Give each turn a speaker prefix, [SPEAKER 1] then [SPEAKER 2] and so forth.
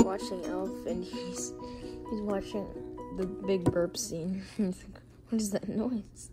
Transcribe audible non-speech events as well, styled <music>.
[SPEAKER 1] watching Elf and he's he's watching the big burp scene. <laughs> what is that noise?